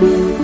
you.